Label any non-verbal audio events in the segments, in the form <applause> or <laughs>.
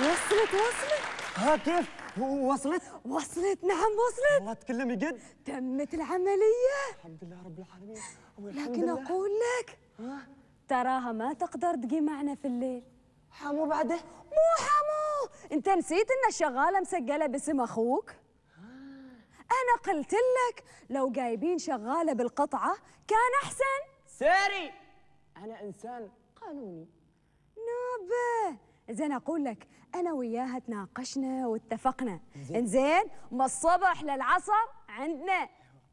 وصلت وصلت. ها كيف؟ وصلت؟ وصلت نعم وصلت. والله تكلمي جد. تمت العملية. الحمد لله رب العالمين. لكن لله. أقول لك تراها ما تقدر تقي معنا في الليل. حمو بعده؟ مو حمو انت نسيت ان الشغالة مسجلة باسم أخوك؟ أنا قلت لك لو جايبين شغالة بالقطعة كان أحسن. ساري! أنا إنسان قانوني. نوبة زين أقول لك أنا وياها تناقشنا واتفقنا. إنزين. من الصبح للعصر عندنا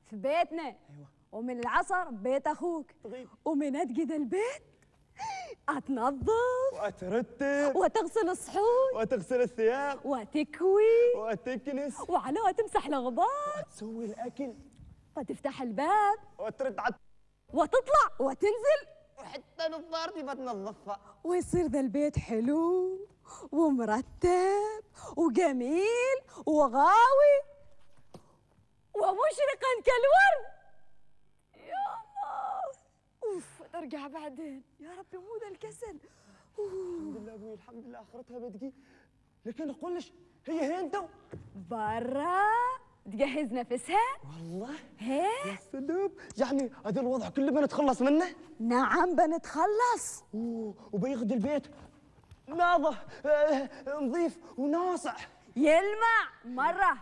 في بيتنا. أيوه. ومن العصر ببيت أخوك. طيب. ومن اتقد البيت أتنظف وأترتب وتغسل الصحون وتغسل الثياب وتكوي وتكنس وعلوها تمسح الغبار وتسوي الأكل وتفتح الباب وترد على وتطلع وتنزل وحتى نظارتي بتنظفها ويصير ذا البيت حلو ومرتب وجميل وغاوي ومشرقا كالورد يا الله أرجع بعدين. يا ربي مو ذا الكسل. الحمد لله أبوي الحمد لله آخرتها بتجي. لكن أقول لك هي هين تو برا تجهز نفسها. والله؟ هي سلام. يعني هذا الوضع كله بنتخلص منه؟ نعم بنتخلص. وبياخذ البيت. ناظف آه، نظيف وناصع. يلمع مرة.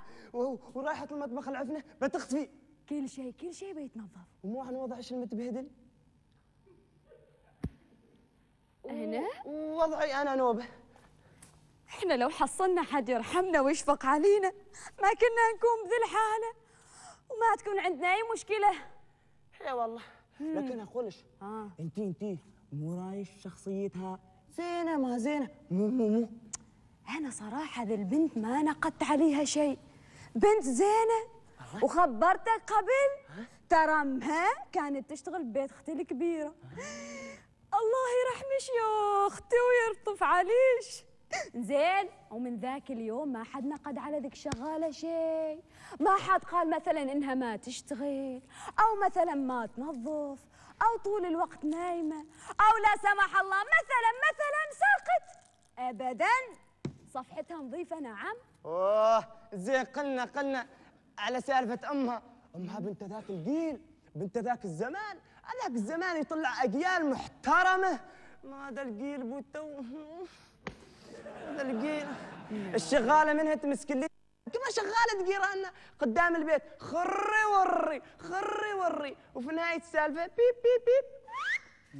ورايحة المطبخ العفنة. بتخفي. كل شيء كل شيء بيتنظف. ومو عن وضعش المتبهدل؟ هنا؟ وضعي أنا نوبة. إحنا لو حصلنا حد يرحمنا ويشفق علينا ما كنا نكون بذي الحالة. وما تكون عندنا أي مشكلة. يا والله. لكن اقولش آه. انتي انتي مو رايش شخصيتها. زينة ما زينة. مو مو مو. أنا صراحة ذي البنت ما نقدت عليها شيء. بنت زينة. وخبرتك قبل؟ ترى أمها كانت تشتغل ببيت أختي الكبيرة. الله يرحمش يا أختي ويرطف عليش زين ومن ذاك اليوم ما حد نقد على ذيك الشغالة شيء. ما حد قال مثلا إنها ما تشتغل أو مثلا ما تنظف أو طول الوقت نايمة أو لا سمح الله مثلا مثلا سرقت أبدا. صفحتها نظيفة نعم. أوه زين قلنا قلنا على سالفة أمها. أمها بنت ذاك الجيل بنت ذاك الزمان. هذاك الزمان يطلع أجيال محترمة؟ ما هذا الجيل بو تو هذا الجيل. الشغالة منها تمسك اللي كما شغالة جيراننا قدام البيت. خري وري خري وري. وفي نهاية السالفة بيب بيب بيب.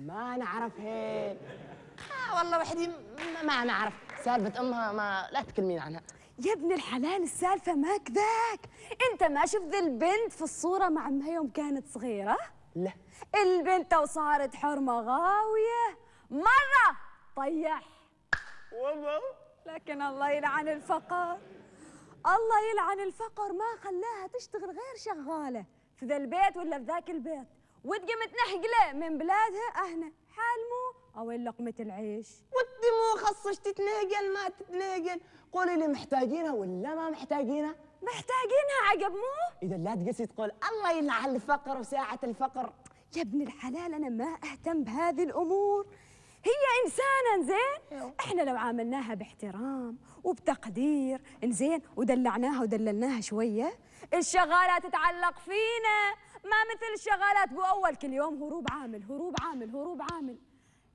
ما نعرف هين. آه والله وحدي ما- نعرف. سالفة أمها ما لا تكلمين عنها. يا ابن الحلال السالفة ما كذاك. أنت ما شفت البنت في الصورة مع أمها يوم كانت صغيرة؟ لا. البنت وصارت حرمة غاوية. مرة طيح. والله؟ لكن الله يلعن الفقر. الله يلعن الفقر. ما خلاها تشتغل غير شغالة. في ذا البيت ولا في ذاك البيت. وتقي متنحقلة من بلادها أهنا. حالمو أو لقمة العيش. ودي مو خصش تتناقل ما تتناقل قولي لي محتاجينها ولا ما محتاجينها؟ محتاجينها عقب مو؟ إذا لا تقسي تقول الله يلعن الفقر وساعة الفقر. يا ابن الحلال أنا ما أهتم بهذه الأمور. هي إنسانة زين؟ إحنا لو عاملناها باحترام وبتقدير إنزين؟ ودلعناها ودللناها شوية. الشغالة تتعلق فينا. ما مثل الشغالات بأول كل يوم هروب عامل هروب عامل هروب عامل.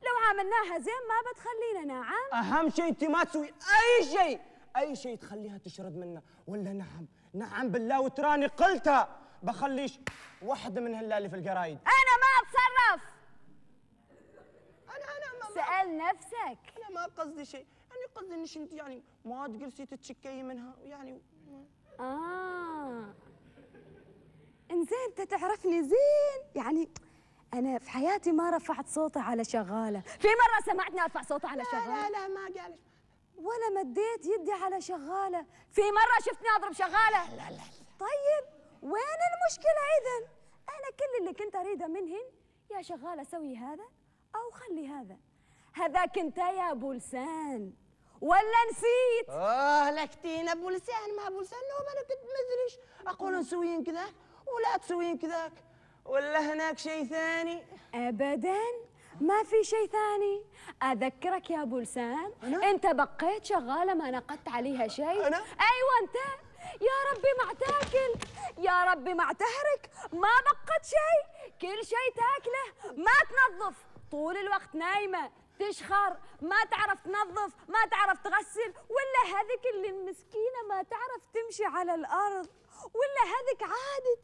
لو عاملناها زين ما بتخلينا نعم. أهم شيء أنت ما تسوي أي شيء. أي شيء تخليها تشرد منه. ولا نعم؟ نعم بالله وتراني قلتها. بخليش واحدة من هاللي في القرايد. أنا ما أتصرف! أنا أنا ما سأل نفسك. أنا ما قصدي شيء. يعني قصدي إنك أنت يعني ما تجلسي تتشكي منها يعني آه. إنزين أنت تعرفني زين. يعني أنا في حياتي ما رفعت صوتي على شغالة. في مرة سمعتني أرفع صوتي على لا شغالة. لا ما قالش. ولا مديت يدي على شغالة. في مرة شفتني أضرب شغالة. لا لا. طيب. وين المشكلة اذا أنا كل اللي كنت أريده منهن يا شغالة سوي هذا أو خلي هذا. هذاك انت يا أبو لسان. ولا نسيت؟ آه لكتين أبو لسان ما أبو لسان لو أنا كنت مدريش أقول نسوين كذاك ولا تسوين كذاك. ولا هناك شيء ثاني؟ ابدا ما في شيء ثاني. أذكرك يا أبو لسان أنا؟ أنت بقيت شغالة ما نقدت عليها شيء. أنا؟ أيوه أنت. يا ربي ما تاكل يا ربي ما تهرك ما بقت شيء. كل شيء تاكله. ما تنظف. طول الوقت نايمة. تشخر. ما تعرف تنظف. ما تعرف تغسل. ولا هذيك اللي المسكينة ما تعرف تمشي على الأرض. ولا هذيك عادت.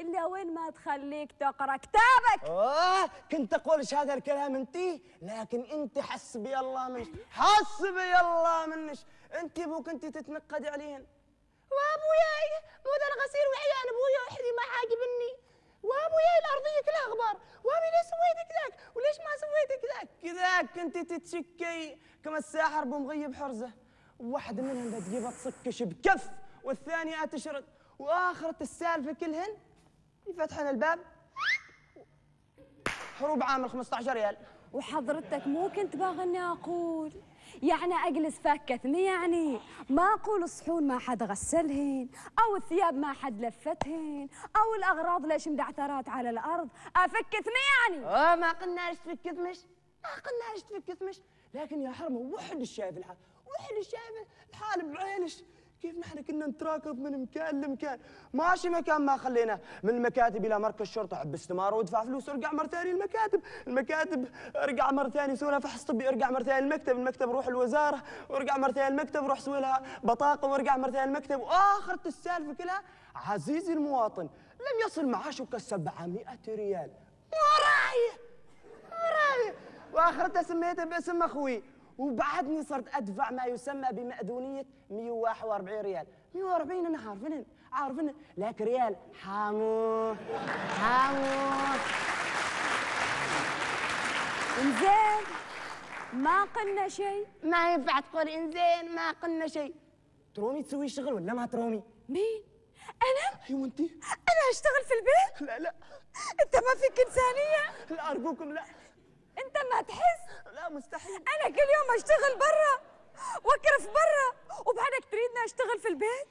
إلا وين ما تخليك تقرأ كتابك. آه كنت اقولش هذا الكلام انتي لكن أنت حسبي الله منش حسبي الله منش أنت أبوك أنت تتنقد عليهن. وابوياي مو ذا الغسيل وعيال ابويا وحدي ما عاجبني. وابوياي الأرضية كلها غبار. وأبي ليش سويت كذاك؟ وليش ما سويت كذاك؟ كذاك كنت تتشكي كما الساحر بمغيب حرزة. واحدة منهم تجيبها تصكش بكف والثانيه تشرد وآخرة السالفة كلهن يفتحن الباب. حروب عامل 15 ريال. وحضرتك مو كنت باغني أقول. يعني أجلس فكتني يعني ما أقول الصحون ما حد غسلهن أو الثياب ما حد لفتهن أو الأغراض ليش مدعثرات على الأرض افكتني يعني؟ آه ما قلناش تفك ثمش ما قلناش تفك ثمش لكن يا حرمة وحد الشايف الحال وحد الشايف الحال بعينش. كيف نحن كنا نتراكض من مكان لمكان؟ ماشي مكان ما خلينا. من المكاتب إلى مركز شرطه عب استماره وادفع فلوس ارجع مرة ثانية المكاتب. المكاتب ارجع مرة ثانية سوي لها فحص طبي. ارجع مرة ثانية المكتب. المكتب روح الوزارة. وارجع مرة ثانية المكتب روح سوي لها بطاقة. وارجع مرة ثانية المكتب. واخرة السالفة كلها عزيزي المواطن لم يصل معاشك 700 ريال. وراي وراي وآخرتها سميته باسم أخوي. وبعدني صرت أدفع ما يسمى بمأذونية 141 ريال. 140 أنا عارفين عارفين لك ريال حامو حامو. إنزين ما قلنا شيء. ما ينفع تقول إنزين ما قلنا شيء. ترومي تسوي شغل ولا ما ترومي؟ مين؟ أنا؟ أيوه انت أنا أشتغل في البيت؟ لا لا. أنت ما فيك إنسانية؟ لا أرجوكم لا. أنت ما تحس؟ لا مستحيل. أنا كل يوم أشتغل برا واكرف برا وبعدك تريدني أشتغل في البيت؟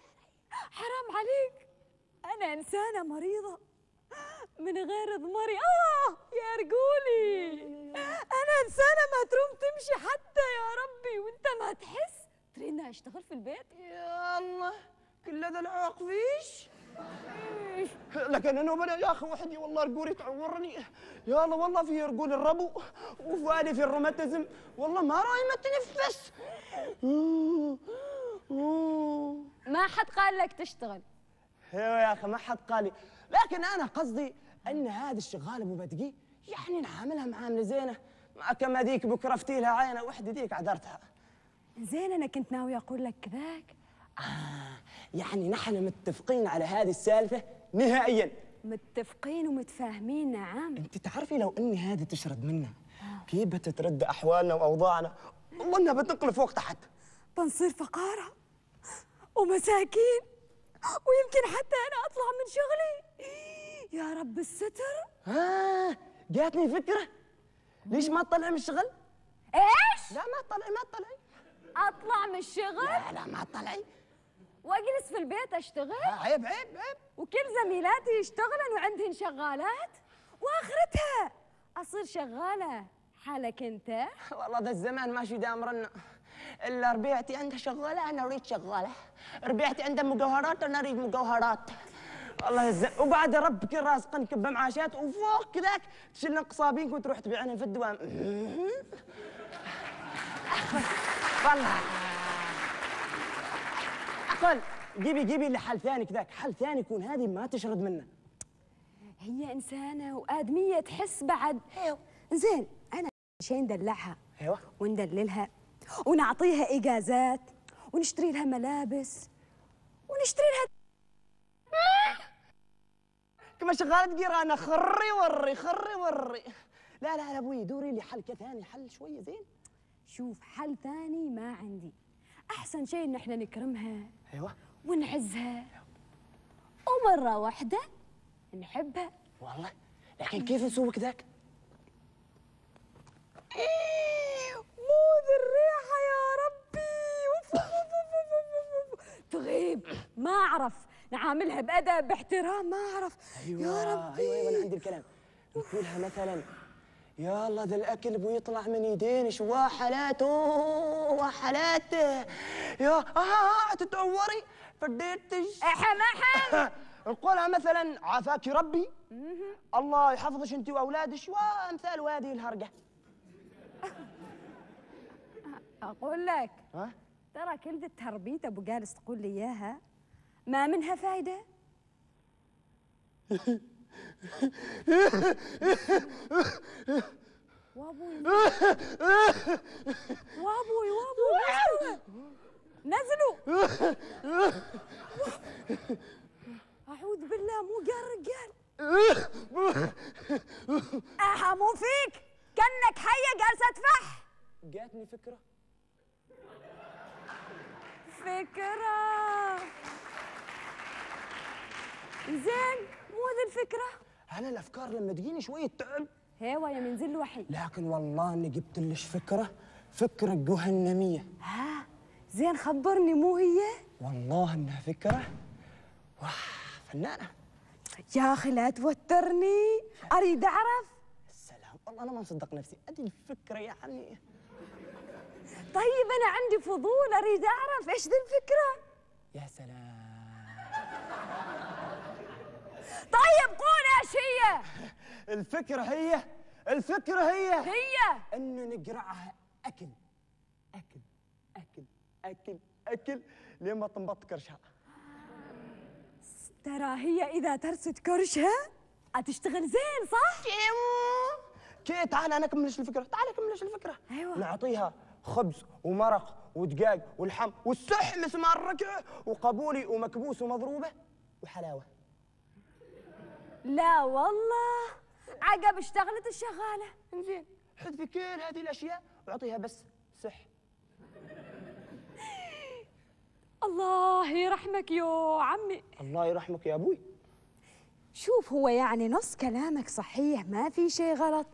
حرام عليك. أنا إنسانة مريضة من غير ضمري آه يا رجولي. أنا إنسانة ما تروم تمشي حتى يا ربي وأنت ما تحس؟ تريدني أشتغل في البيت؟ يا الله كل هذا العوق فيش لكن أنا وبنا يا أخي وحدي والله رجولي تعورني. يا الله والله في رجول الربو وفؤادي في الروماتيزم. والله ما راي ما تنفس ما حد قال لك تشتغل. أيوه يا أخي ما حد قال لي. لكن أنا قصدي إن هذا الشغال أبو بدقي يعني نعاملها معاملة زينة. ما كما ذيك بكرة فتي لها عينة وحده ذيك عذرتها. زين أنا كنت ناوي أقول لك كذاك آه يعني نحن متفقين على هذه السالفة نهائيا. متفقين ومتفاهمين نعم. أنت تعرفي لو أني هذه تشرد منا كيف بتتردى أحوالنا وأوضاعنا؟ والله انها بتنقلب فوق تحت. بنصير فقارة ومساكين ويمكن حتى أنا أطلع من شغلي. يا رب الستر. ها جاتني فكرة. ليش ما تطلعي من الشغل؟ إيش؟ لا ما تطلعي ما تطلعي. أطلع من الشغل؟ لا لا ما تطلعي. وأجلس في البيت أشتغل؟ عيب عيب عيب. وكل زميلاتي يشتغلن وعندهن شغالات؟ وآخرتها أصير شغالة حالك أنت؟ <laughs> والله ذا الزمان ماشي دامرنا إلا ربيعتي عنده شغالة أنا أريد شغالة. ربيعتي عنده مجوهرات أنا أريد مجوهرات. والله الز... وبعد ربك رازقنك بمعاشات وفوق كذاك تشيلن قصابينك وتروح تبيعن في الدوام. <laughs> والله. قل جيبي جيبي لي حل ثاني كذاك حل ثاني يكون هذه ما تشرد منه. هي إنسانة وآدمية تحس بعد. زين أنا شيء ندلعها أيوه. وندللها ونعطيها إجازات ونشتري لها ملابس ونشتري لها <laughs> كما شغالة تقير أنا. خري وري خري وري. لا لا لا أبوي دوري لي حل كثاني. حل شوية زين. شوف حل ثاني ما عندي. أحسن شيء إن إحنا نكرمها. أيوه. ونعزها. ومرة واحدة نحبها. والله؟ لكن كيف نسوي كذاك؟ مو ذي الريحة يا ربي. تغيب. ما أعرف. نعاملها بأدب باحترام. ما أعرف. أيوه يا ربي أيوه أيوه أنا عندي الكلام. نقولها مثلا يا الله ذا الاكل بيطلع من يدين شو حالاته وحالاته يا آه تتعوري فديتش احم احم نقولها <laughs> مثلا عافاك ربي. الله يحفظك أنت وأولادك. وأمثال هذه الهرجة؟ <laughs> أقول لك. ها؟ ترى كل ذي التربيت أبو جالس تقول لي إياها. ما منها فايدة؟ <laughs> وابوي. وابوي وابوي نزلوا. أعوذ بالله مو قال رجال. أها مو فيك. كأنك حية جالسه تفح جاتني فكرة. فكرة. زين مو ذي الفكرة. أنا الأفكار لما تجيني شوية تعب؟ هوا يا منزل الوحي لكن والله إني جبت لش فكرة؟ فكرة جهنمية. ها؟ زين خبرني مو هي؟ والله إنها فكرة. واه فنانة. يا أخي لا توترني. أريد أعرف. السلام والله أنا ما مصدق نفسي. ادي الفكرة يعني. طيب أنا عندي فضول أريد أعرف. إيش ذي الفكرة؟ يا سلام. طيب قول إيش هي؟ الفكرة هي الفكرة هي هي. ان نقرعها أكل أكل أكل أكل أكل لين ما تنبط كرشها. ترى هي إذا ترست كرشها هتشتغل زين صح؟ كي تعال أنا أكملش الفكرة تعال أكملش الفكرة. أيوة. نعطيها خبز ومرق ودقاق ولحم والسحم اسمها الركع وقبولي ومكبوس ومضروبة وحلاوة. لا والله. عقب اشتغلت الشغالة. انزين حذفي كل هذه الأشياء وأعطيها بس سح الله يرحمك يو عمي. الله يرحمك يا أبوي. شوف هو يعني نص كلامك صحيح ما في شيء غلط.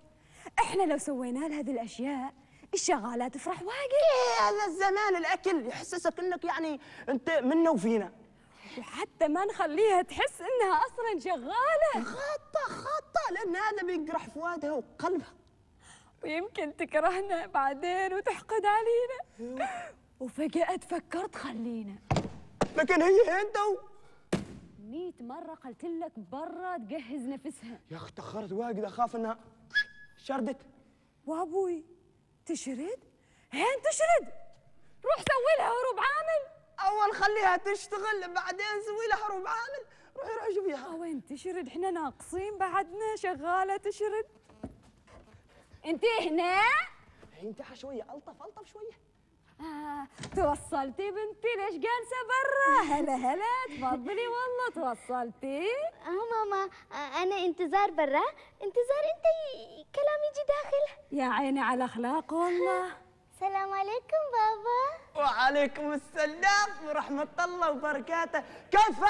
إحنا لو سوينا لها هذه الأشياء الشغالة تفرح واجد. إيه هذا الزمان الأكل يحسسك إنك يعني أنت منا وفينا. وحتى ما نخليها تحس إنها أصلا شغالة. خطه خطه لأن هذا بيقرح فؤادها وقلبها. ويمكن تكرهنا بعدين وتحقد علينا. وفجأة تفكرت خلينا. لكن هي أنت و... ميت مرة قلت لك برا تجهز نفسها. يا أخي تأخرت واجد. أخاف إنها شردت. وأبوي تشرد؟ هين تشرد؟ روح سوي لها هروب عامل. أول خليها تشتغل بعدين سوي لها هروب عامل روحي روحي شوفيها. وين تشرد إحنا ناقصين بعدنا شغالة تشرد. أنت هنا؟ انتحى شوية ألطف ألطف شوية. آه توصلتي بنتي ليش جالسة برا؟ <laughs> هلا هلا تفضلي والله توصلتي. آه ماما آه، أنا انتظار برا. انتظار أنت كلام يجي داخل. يا عيني على أخلاق والله. <laughs> السلام عليكم بابا. وعليكم السلام ورحمة الله وبركاته. كيف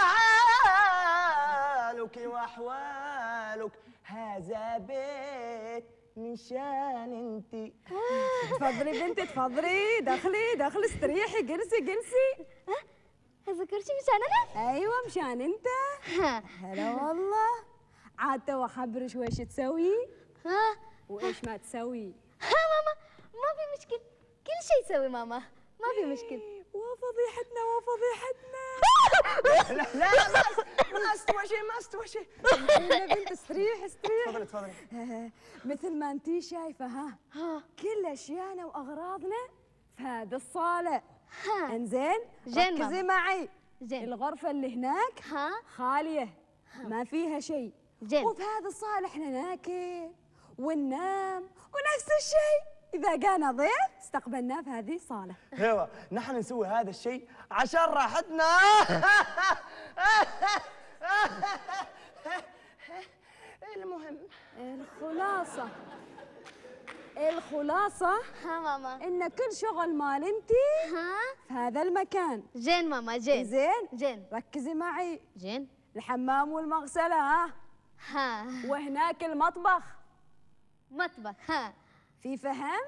حالك وأحوالك هذا بيت من شان انت. تفضلي بنتي تفضلي. دخلي دخلي استريحي جلسي جلسي. هذا كرسي مشان أنا؟ أيوه مشان أنت. هلا والله. عاد تو اخبرش ويش تسوي؟ ها. وإيش ما تسوي؟ ها ماما ما في مشكل كل شيء يسوي ماما. ما في مشكل. وفضيحتنا وفضيحتنا. <laughs> لا لا ما ما استوى شيء ما استوى شيء يا بنت استريح استريح. تفضلي تفضلي. <laughs> مثل ما انتي شايفة ها. كل أشياءنا وأغراضنا في هذا الصالة. ها. إنزين؟ زين ركزي. معي. زين. الغرفة اللي هناك ها. خالية ما فيها شيء زين. وفي هذا الصالة إحنا ناكل وننام ونفس الشيء إذا جانا ضيف استقبلناه في هذه الصالة. أيوه نحن نسوي هذا الشيء عشان راحتنا. المهم. الخلاصة. الخلاصة ها ماما. إن كل شغل مال انتي ها؟ في هذا المكان. زين ماما زين زين؟ زين ركزي معي. زين الحمام والمغسلة ها؟ ها. وهناك المطبخ. مطبخ ها. في فهم؟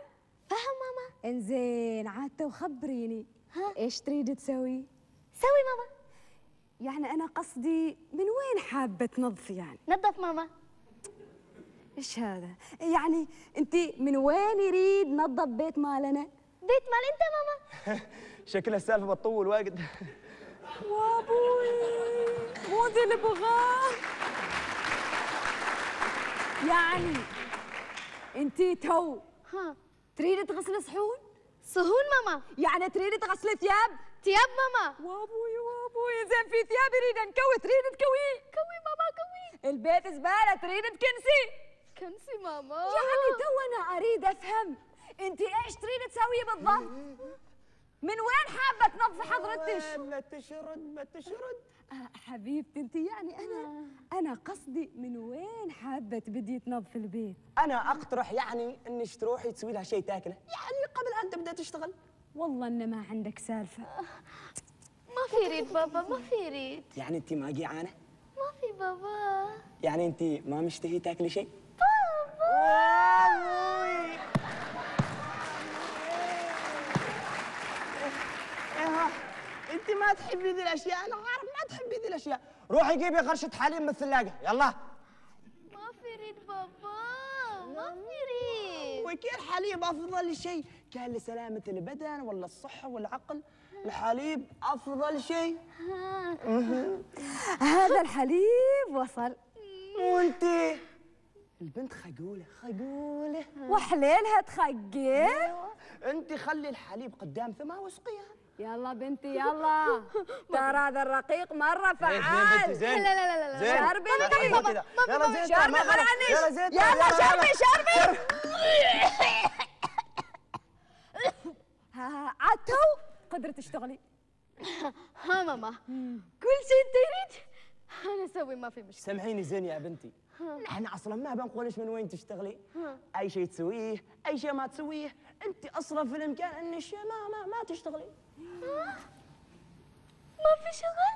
فهم ماما إنزين عاد تو خبريني ها؟ إيش تريد تسوي؟ سوي ماما يعني أنا قصدي من وين حابة تنظفي يعني؟ نظف ماما إيش هذا؟ يعني أنت من وين يريد نظف بيت مالنا؟ بيت مال أنت ماما <laughs> شكلها السالفة بتطول واجد وابوي مو ذي اللي بغاه يعني انتي تو. ها. تريد تغسلي صحون؟ صهون ماما. يعني تريد تغسلي ثياب؟ تياب ماما. وابوي وابوي. زين في ثياب يريد نكوي تريد تكوي. كوي ماما كوي. البيت زبالة تريد تكنسي. كنسي ماما. يعني تو أنا أريد أفهم. انت إيش تريد تسوي بالضبط؟ من وين حابة تنظفي حضرتك؟ ما تشرد ما تشرد. حبيبتي انت يعني أنا أنا قصدي من وين حابة تبدي تنظفي البيت؟ أنا اقترح يعني انك تروحي تسوي لها شيء تاكله يعني قبل ان تبدا تشتغل والله ان ما عندك سالفة ما في ريد بابا ما في ريد يعني انت ما جيعانه ما في بابا يعني انت ما مشتهي تاكلي شيء انت ما تحبي ذي الاشياء أنا عارف ما تحبي ذي الاشياء روحي جيبي غرشه حليب من الثلاجة. يلا. ما في ريد بابا. ما في ريد. وكيل الحليب أفضل شيء؟ كان لسلامة البدن ولا الصحة والعقل. الحليب أفضل شيء. ها <laughs> هذا الحليب وصل. وأنت؟ البنت خجولة خجولة. وحليلها تخقل أنت خلي الحليب قدام ثما واسقيها. يلا بنتي يلا. <laughs> ترى هذا الرقيق مرة زين فعال. زين. لا لا لا لا زين. شربي. يلا زين شربي. خلعنيش. يلا زين يلا شربي شربي. ها <laughs> عاد تو قدرت تشتغلي. ها ماما. كل شيء انت يريد أنا أسوي ما في مشكلة. سامحيني زين يا بنتي. نحن أصلا ما بنقولش من وين تشتغلي. أي شيء تسويه أي شيء ما تسويه أنت أصلا في الإمكان انك ما ما ما تشتغلي. ما في شغل؟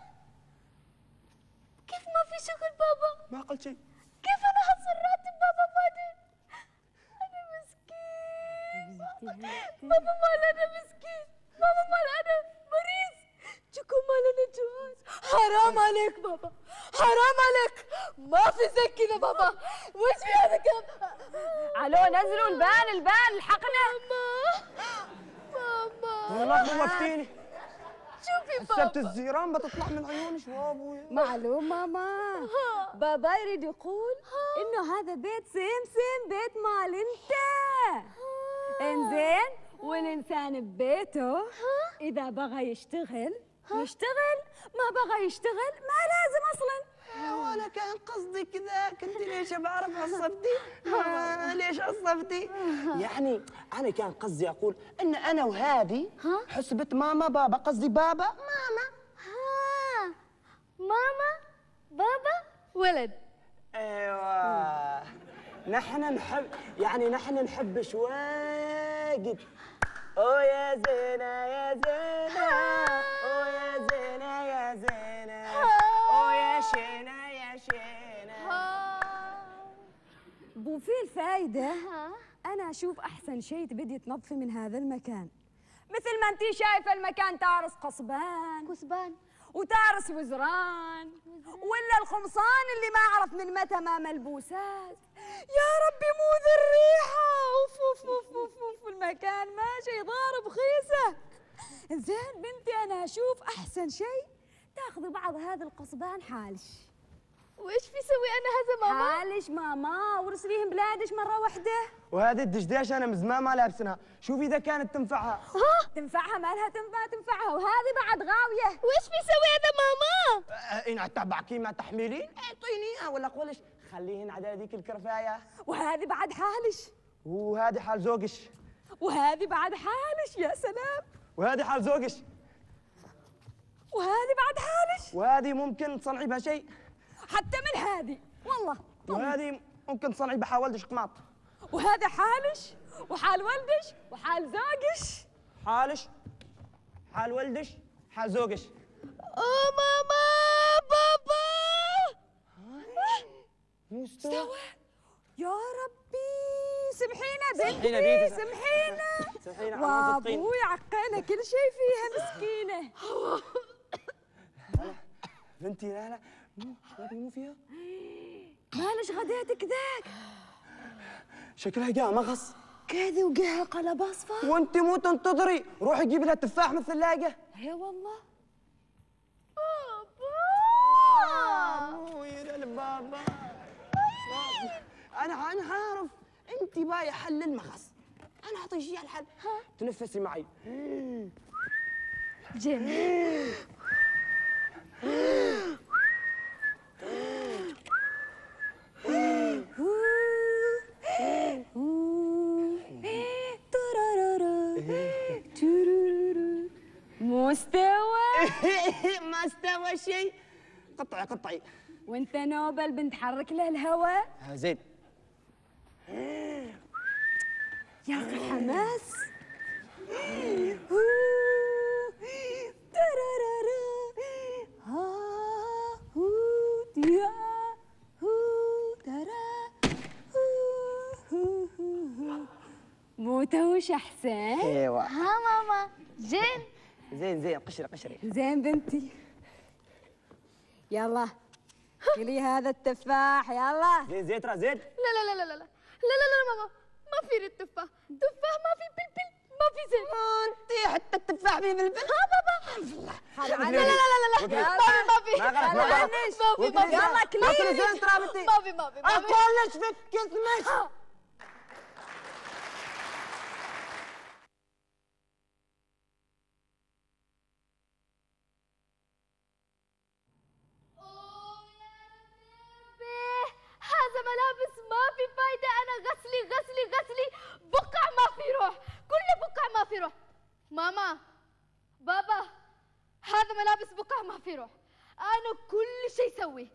كيف ما في شغل بابا؟ ما قلت شيء. كيف أنا احصل راتب بابا بعدين؟ أنا مسكين. بابا مال أنا مسكين. بابا مال أنا مريض. جوكو مال أنا جواز حرام عليك بابا. حرام عليك. ما في زي كذا بابا. وش في هذا كم ألو نزلوا البان البان الحقنا ماما والله خوفتيني شوفي بابا. الزيران بتطلع من عيونك وابوي معلوم ماما. بابا يريد يقول إنه هذا بيت سمسم بيت مال أنت. إنزين والإنسان ببيته إذا بغى يشتغل يشتغل. ما بغى يشتغل ما لازم أصلا. وأنا كان قصدي كذا كنت ليش بعرف عصبتي؟ <laughs> ليش عصبتي؟ <laughs> يعني أنا كان قصدي أقول إن أنا وهذه حسبة ماما بابا قصدي بابا. ماما. ها. ماما بابا ولد. أيوه. <laughs> نحن نحب يعني نحن نحبش واجد أو يا زينة يا زينة. بو في الفايدة ها أنا أشوف أحسن شيء تبدي تنظفي من هذا المكان. مثل ما أنتي شايفة المكان تارس قصبان. كسبان وتارس وزران. ولا الخمصان اللي ما عرف من متى ما ملبوسات. يا ربي مو ذي الريحة أوف أوف أوف أوف, أوف. المكان ماشي ضارب خيسة زين بنتي أنا أشوف أحسن شيء تاخذي بعض هذا القصبان حالش. وإيش في سوي أنا هذا ماما؟ حالش ماما وارسليهم بلادش مرة واحدة وهذه الدشداشه أنا من زمان ما لابسنها. شوفي إذا كانت تنفعها. تنفعها؟ مالها تنفع؟ تنفعها. وهذه بعد غاوية. وإيش في سوي هذا ماما؟ أه، إن تبع كيما تحملين. اعطينيها ولا قولش. خليهن على ذيك الكرفاية. وهذه بعد حالش. وهذه حال زوجش. وهذه بعد حالش يا سلام. وهذه حال زوجش. وهذه بعد حالش. وهذه ممكن تصنعي بها شيء. حتى من هذه. والله. وهذه ممكن تصنعي بها ولدش قماط. وهذا حالش وحال ولدش وحال زوجش. حالش حال ولدش حال زوجش. أوه ماما بابا. مستوى. يا ربي سمحينا بنتي. سمحينا سمحينا. وابوي عقينا كل شيء فيها مسكينة. بنتي لا لا مو فيها؟ مالش غديتك ذاك؟ شكلها جاء مغص. كذا وقاها قلب أصفر؟ وأنت مو تنتظري. روحي جيبي لها تفاح من الثلاجة. هي والله. بابا مو يا البابا أنا أنا عارف أنت باي حل المغص أنا اعطيك اياه الحل. تنفسي معي. جميل. مستوى. <laughs> ما استوى شيء. قطعي قطعي. وانت نوبل بنتحرك له الهواء آه، زين. يا أخي حماس. مو توش حسين إيوه. ها ماما. جن زين زين قشري قشري زين بنتي يلا كلي هذا التفاح يلا زين زين ترى زين لا لا لا لا لا لا لا لا لا ماما ما في ريد تفاح تفاح ما في بلبل ما في زين انت حتى التفاح فيه بالبل ها بابا لا لا لا لا لا ما في ما في ما ما ما. في ما في ما في يلا كلي. اكل زين ترى بنتي ما في ما في ما في أقول لك فك اسمك بيه، هذا ملابس ما في فايدة أنا غسلي غسلي غسلي بقع ما في روح كل بقع ما في روح ماما بابا هذا ملابس بقع ما في روح أنا كل شيء سوي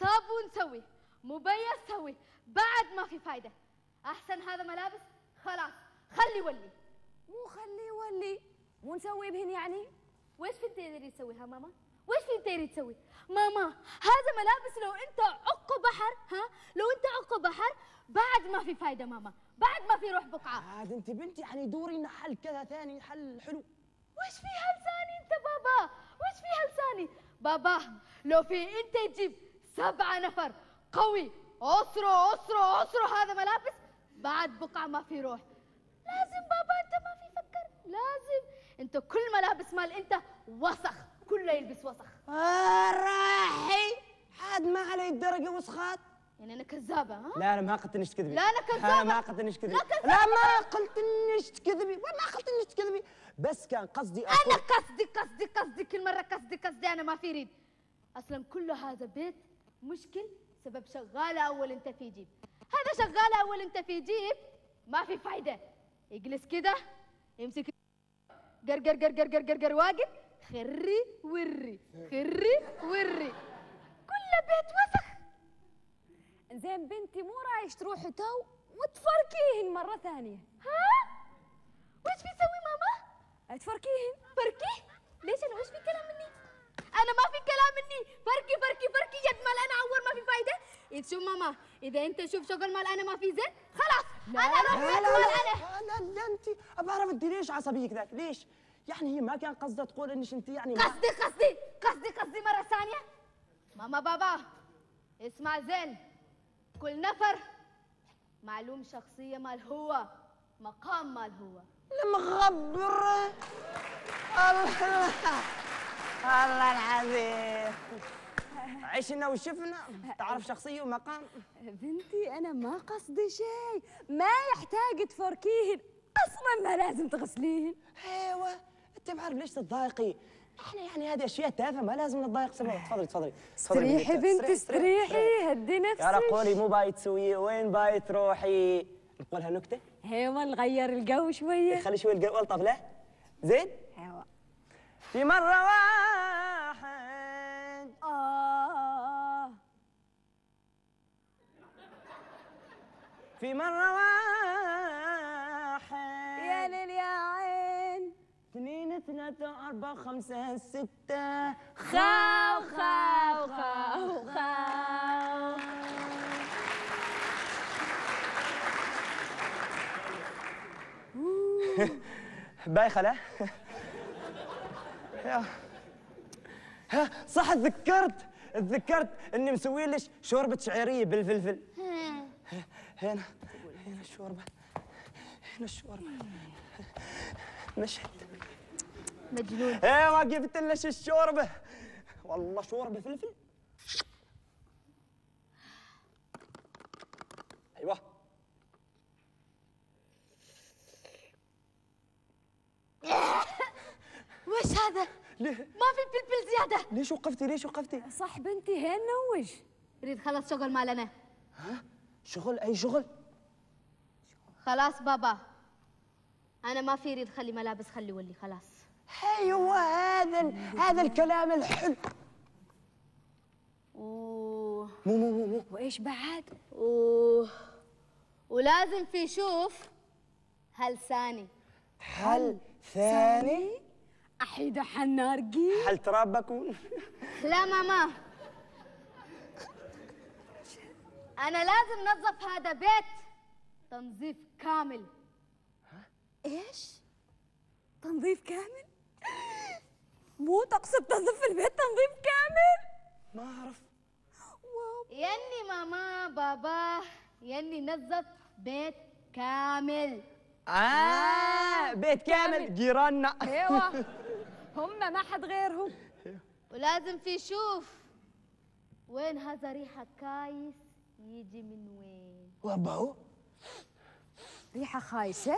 صابون سوي مبيض سوي بعد ما في فايدة أحسن هذا ملابس خلاص خلي ولي مو خليه ولي مو نسوي بهن يعني ويش في تقدري تسويها ماما؟ ويش في تقدري تسوي؟ ماما هذا ملابس لو انت عق بحر ها؟ لو انت عق بحر بعد ما في فايدة ماما، بعد ما في روح بقعة، عاد انت بنتي يعني دوري لنا حل كذا ثاني حل حلو. ويش في هلساني انت بابا؟ ويش في هلساني؟ بابا لو في انت تجيب سبعة نفر قوي اسرو اسرو اسرو هذا ملابس بعد بقعة ما في روح. لازم بابا انت ما في فكر. لازم. انت كل ملابس مال انت وسخ كله يلبس وسخ. راحي. حد ما علي الدرجة وسخات. يعني أنا كذابة ها؟ لا أنا ما قلت إنك تكذبي. لا، أنا كذابة. أنا ما قلت إنك تكذبي. لا، ما قلت إنك تكذبي. ولا قلت إنك تكذبي. بس كان قصدي أنا أقول قصدي قصدي قصدي كل مرة قصدي قصدي أنا ما في ريد. أصلا كل هذا بيت مشكل سبب شغالة أول أنت في جيب. هذا شغالة أول أنت في جيب ما في فايدة. يجلس كده يمسك قر قر قر قر قر قر قر واقف. خري وري. خري وري. بيت وسخ. زين بنتي مو رايش تروحي تو وتفركيهن مرة ثانية. ها؟ وش بيسوي ماما؟ تفركيهن. فركي؟ ليش أنا؟ وش في كلام مني؟ أنا ما في كلام مني. فركي فركي فركي. يد مال أنا عور ما في فايدة. إذا شوف ماما إذا أنت شوف شغل مال أنا ما في زين خلاص. أنا أروح لا لا مال لا, أنا. لا, لا, لا أنت أعرف أنت ليش عصبية كذاك؟ ليش؟ يعني هي ما كان قصدها تقول إنك أنت يعني قصدي قصدي قصدي قصدي مرة ثانية. ماما بابا اسمع زين. كل نفر معلوم شخصية مال هو مقام مال هو. المغبر الله الله العظيم. عشنا وشفنا تعرف شخصية ومقام؟ بنتي أنا ما قصدي شيء. ما يحتاج تفركيهن. أصلا ما لازم تغسليهن. أيوه أنت ما عارف ليش تتضايقي إحنا يعني هذه أشياء تافهة ما لازم نتضايق سوا تفضلي تفضلي استريحي بنتي. استريحي، هدي يا نفسك رقولي مو باي تسوي وين باي تروحي نقولها نكتة. هيوا نغير الجو شوية. خلي شوي الجو طبله زين؟ هيوا في مرة واحد. آه. في مرة واحد. اثنين ثلاثة أربعة خمسة ستة. خاو خاو خاو خاو <laughs> بايخة لا <laughs> يا. ها صح تذكرت. تذكرت اني مسوي لك شوربة شعيرية بالفلفل. <laughs> هنا هنا الشوربة. هنا الشوربة. مشهد مجنون. إيه ما جبت لك الشوربة. والله شوربة فلفل. أيوه. <laughs> وش هذا؟ ليه؟ ما في فلفل زيادة. ليش وقفتي؟ ليش وقفتي؟ صح بنتي هين نوش. ريد خلص شغل مالنا. شغل؟ أي شغل؟ خلاص بابا. أنا ما في ريد خلي ملابس خلي ولي خلاص. أيوه هذا هذا الكلام الحلو. مو مو مو مو. وإيش بعد؟ و... ولازم في شوف هل ثاني. حل ثاني؟ أحيد حنارقي حل تراب بكون؟ لا ماما. أنا لازم نظف هذا بيت. تنظيف كامل. إيش؟ تنظيف كامل؟ مو تقصد تنظيف البيت تنظيف كامل. ما أعرف. واو. يني ماما بابا يني نظف بيت كامل. آه بيت كامل. جيراننا. أيوه. <laughs> هم ما حد غيرهم. ولازم في شوف. وين هذا ريحة كايس؟ يجي من وين؟ وابو. ريحة خايسة؟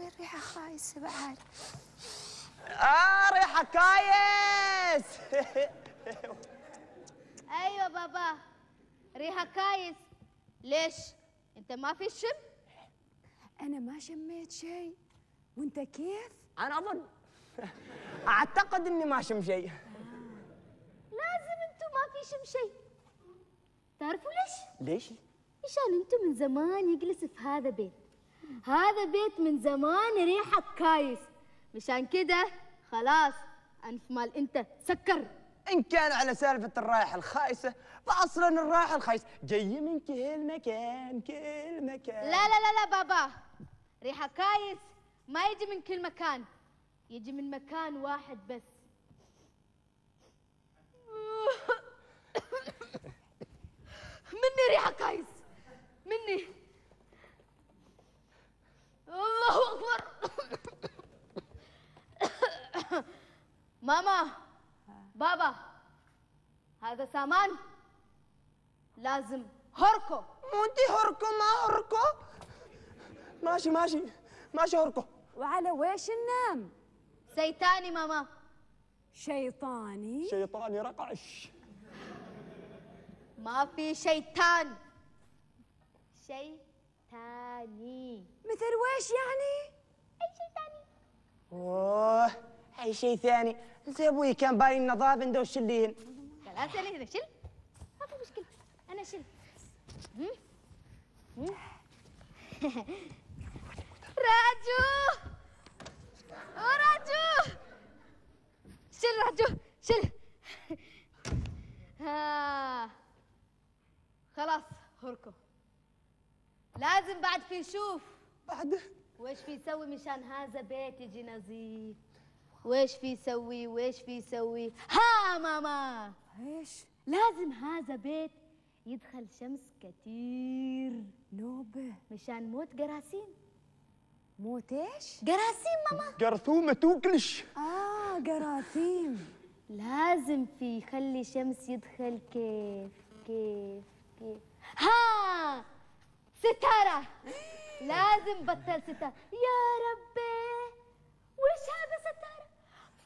وين ريحة خايسة بعد. آه ريحة كايس <laughs> أيوة بابا ريحة كايس ليش؟ أنت ما في شم؟ أنا ما شميت شيء. وأنت كيف؟ أنا أظن <laughs> أعتقد إني ما شم شيء. لازم أنتم ما في شم شيء. تعرفوا ليش؟ ليش؟ عشان أنتم من زمان يجلس في هذا بيت. هذا بيت من زمان ريحة كايس. مشان كده خلاص أنف مال أنت سكر. إن كان على سالفة الرائحة الخايسة فأصلا الرائحة الخايسة جاية من كل مكان كل مكان. لا لا لا لا بابا. ريحة كايس ما يجي من كل مكان يجي من مكان واحد بس. <coughs> مني ريحة كايس. مني. الله أكبر. ماما بابا هذا سامان لازم. هركو. مو انت هركو ما هركو. ماشي ماشي ماشي هركو. وعلى ويش ننام؟ سيتاني ماما. شيطاني؟ شيطاني رقعش. ما في شيطان. شيطاني مثل ويش يعني؟ أي شيطاني أوه أي شيء ثاني؟ زي أبوي كان باين نظافه عنده وشلين خلاص أنا هنا شل. ما في مشكلة أنا شل؟ <laughs> راجو! أوه، راجو! شل راجو شل ها خلاص هركو لازم بعد في نشوف. بعد؟ وش في يسوي مشان هذا بيت يجي نظيف وش في يسوي؟ وش في يسوي؟ ها ماما! إيش؟ لازم هذا بيت يدخل شمس كتير نوبة. مشان موت جراثيم موت إيش؟ جراثيم ماما. قرثومة توكلش آه جراثيم لازم في يخلي شمس يدخل كيف كيف كيف. ها! ستارة. لازم بطل ستارة. يا ربي وش هذا ستارة؟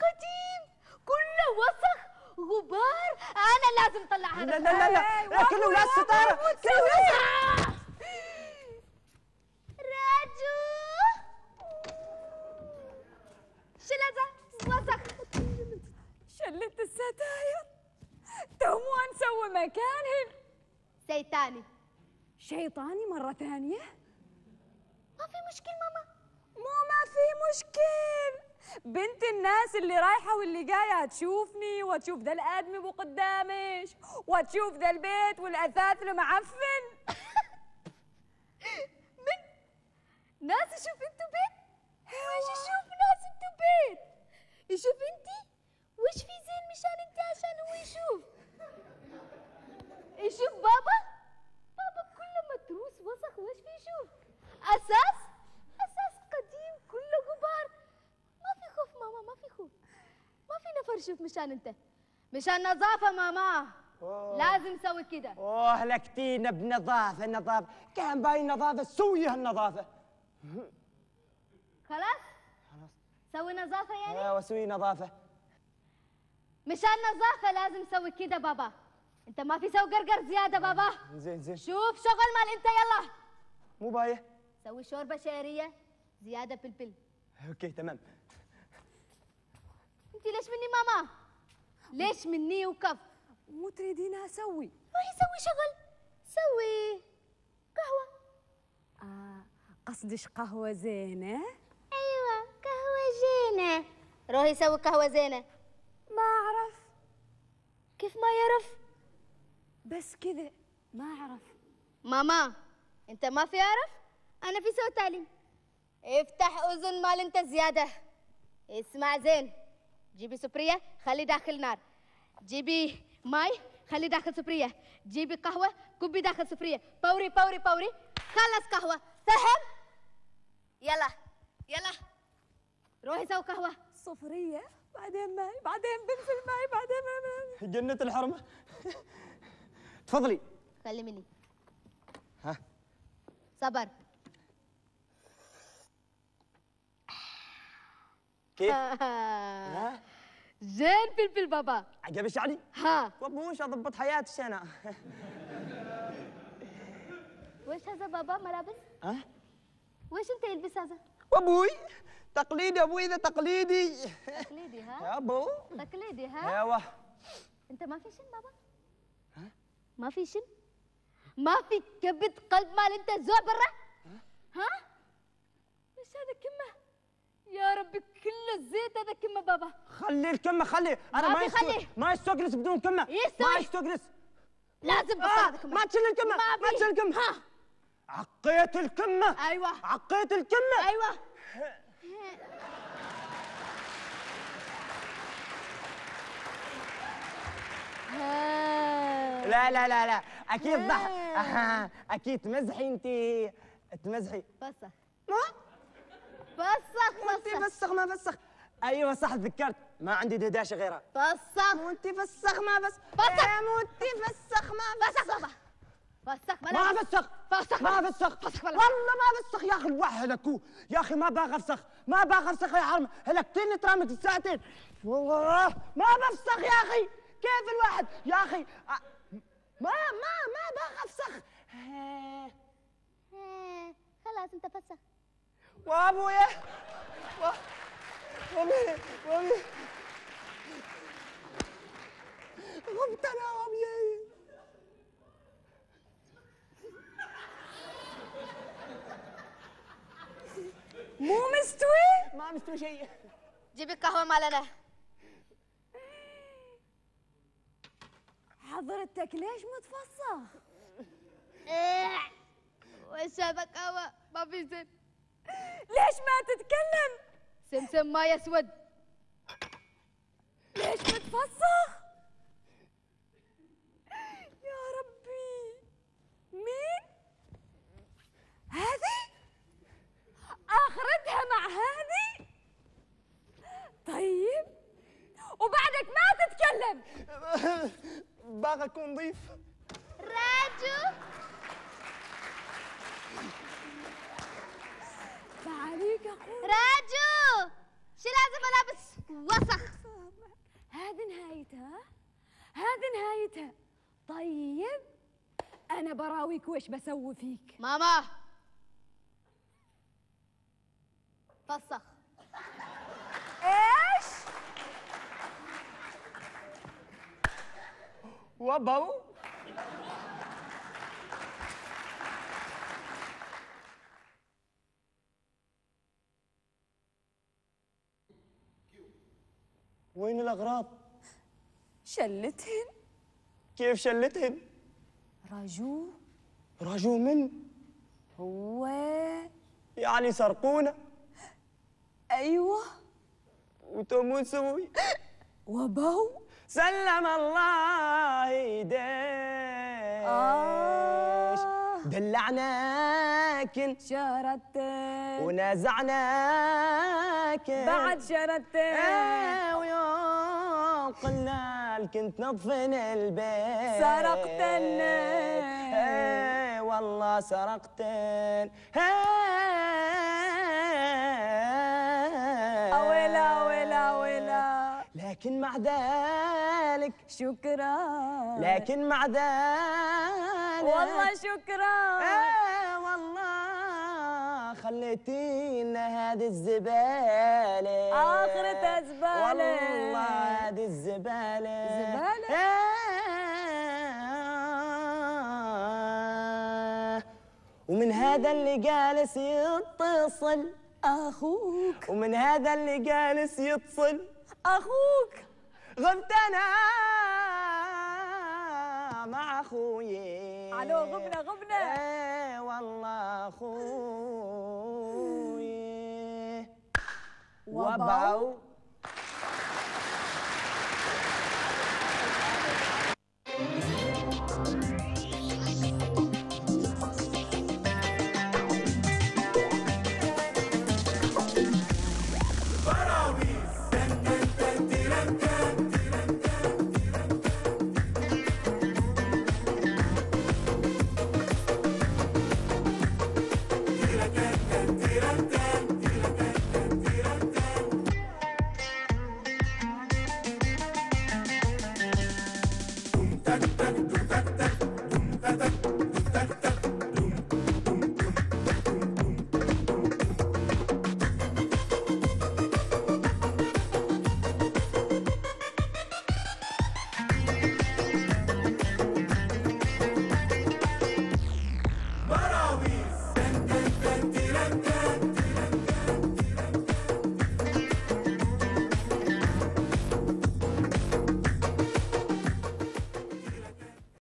قديم كله وسخ غبار. أنا لازم اطلع هذا لا لا لا. لا, لا كله ولا الستارة كله ولا راجو. شو وسخ. شلت الستاير. تو نسوي مكانهن سيتاني. شيطاني مرة ثانية. ما في مشكل ماما. مو ما في مشكل. بنت الناس اللي رايحة واللي جاية تشوفني وتشوف ذا الآدمي أبو قدامش وتشوف ذا البيت والأثاث المعفن <laughs> ناس يشوف انتو بيت؟ وش يشوف ناس انتو بيت؟ يشوف أنتي؟ وش في زين مشان أنتي عشان هو يشوف؟ يشوف بابا؟ متروس وسخ وش في يشوف أساس؟ أساس قديم كله غبار. ما في خوف ماما ما في خوف. ما في نفر يشوف مشان أنت. مشان نظافة ماما. لازم نسوي كده. أوه لكتينا بنظافة نظافة كان باين نظافة سوي هالنظافة خلاص؟ سوي نظافة يعني؟ أيوه سوي نظافة. مشان نظافة لازم نسوي كده بابا. أنت ما في سوي قرقر زيادة بابا. زين زين. شوف شغل مال أنت يلا. مو بايه؟ سوي شوربة شعرية زيادة فلفل okay تمام. انت ليش مني ماما؟ ليش مني وكف؟ مو تريدين أسوي. روحي سوي شغل. سوي قهوة. آه قصدش قهوة زينة؟ أيوه قهوة زينة. روحي سوي قهوة زينة. ما أعرف. كيف ما يعرف؟ بس كذا. ما أعرف. ماما. انت ما في عرف؟ أنا في سوي تعليم افتح اذن مال انت زيادة. اسمع زين. جيبي سفريه خلي داخل نار. جيبي ماي خلي داخل سفريه جيبي قهوة كبي داخل سفريه فوري فوري فوري. خلص قهوة. فهم؟ يلا يلا. روحي سوي قهوة. صفرية بعدين ماي بعدين بنفل ماي بعدين ما جنة الحرمة. تفضلي. خلي مني. ها صبر كيف؟ <laughs> ها؟ زين فلفل بابا. عجبش يعني ها. وابوش أضبط حياتي أنا. <laughs> وش هذا بابا؟ ملابس؟ ها؟ وش أنت يلبس هذا؟ وابوي تقليدي أبوي ذا تقليدي. تقليدي ها؟ يا أبو. تقليدي ها؟ أيوه أنت ما في شم بابا؟ ها؟ ما في شم ما في كبد قلب مال انت زوع برا؟ ها؟ وش هذا كمه؟ يا ربي كله زيت هذا كمه بابا. خلي الكمة خلي. أنا ما ما في يستو... خلي. ما يستقلس بدون كمة. يستوي. ما يستقلس لازم آه كمة. ما تشيل الكمة. ما. تشيل الكمة. ها. عقيت الكمة. أيوه. عقيت الكمة. أيوه. <laughs> ها. لا لا لا لا. أكيد ضح أها، أكيد تمزحي انت. تمزحي. فسخ ما فسخ انت فسخ فسخ ما فسخ أيوه صح تذكرت. ما عندي دهداشه غيرها. فسخ مو انت فسخ ما بس فسخ. إيه، مو انت فسخ ما فسخ فسخ ما ملابس فسخ فسخ ما فسخ فسخ والله ما فسخ يا أخي الوحلك هو يا أخي ما باغى أفسخ. ما باغى أفسخ يا حرم هلكتني ترامت الساعتين. والله ما بفسخ يا أخي. كيف الواحد؟ يا أخي ما ما ما افسخ ها. خلاص انت فسخ. وأبويا. و- وامي وامي غبت أنا وابيي مو مستوي؟ ما مستوي شيء. جيبي قهوه مالنا. حضرتك ليش متفسخ إيه. وش هذا قهوه ما في زين ليش ما تتكلم؟ سمسم ما يسود. ليش متفسخ يا ربي. مين؟ هذه؟ آخرتها مع هذه؟ طيب. وبعدك ما تتكلم. <laughs> باغى اكون ضيف. راجو. تعاليك أخوي راجو. شو لازم ملابس وسخ. هذه نهايتها. هذه نهايتها. طيب أنا براويك وش بسوي فيك؟ ماما. فسخ. إيش وبو. وين الأغراض؟ شلتهن كيف شلتهن؟ راجو. رجوا من؟ هو. يعني سرقونا. أيوه. وتمون سوي. وبو. سلم الله يديش آه. دلعناكن شردتن ونازعناكن بعد شردتن إيه ويوم قلنا لك انت نظفن البيت. سرقتن. إيه والله سرقتن. اويلا لكن مع ذلك شكرا. لكن مع ذلك. والله شكرا. إيه والله خليتينا هذه الزبالة. آخرتها زبالة. والله هذه الزبالة. زبالة؟ إيه. ومن هذا اللي جالس يتصل. أخوك. ومن هذا اللي جالس يتصل. أخوك غبت أنا مع أخوي. ألو غبنا غبنا. إيه والله وباو. وباو.